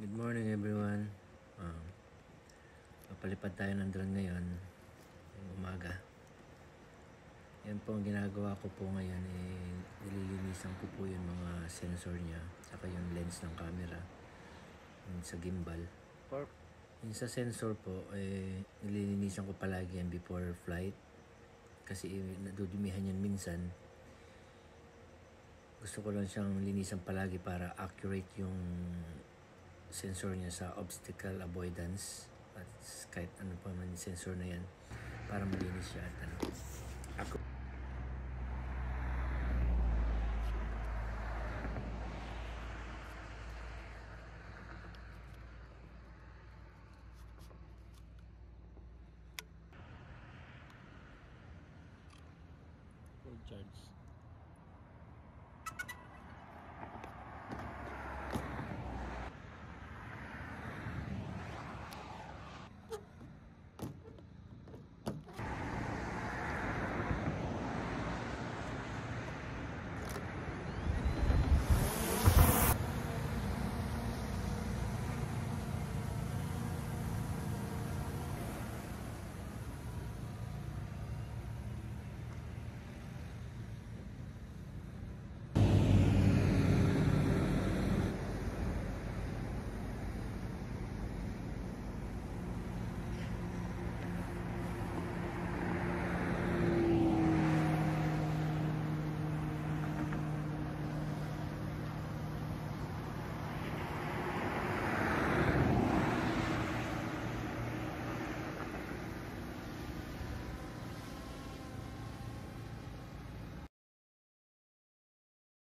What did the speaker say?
Good morning everyone. Um, papalipad tayo ng drone ngayon. Ngayong umaga. Yan po ang ginagawa ko po ngayon. Eh, nililinisan ko po yung mga sensor niya. Saka yung lens ng camera. Yung sa gimbal. Yung sa sensor po, eh, nililinisan ko palagi yan before flight. Kasi eh, nadudumihan yan minsan. Gusto ko lang siyang linisan palagi para accurate yung sensor niya sa obstacle avoidance. At kahit ano pa man sensor na yan para malinis siya at ano. Ako. Full charge